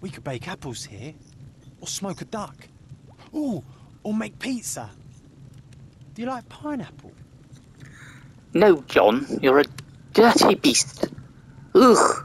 We could bake apples here, or smoke a duck. Ooh, or make pizza. Do you like pineapple? No, Jon, you're a dirty beast. Ugh.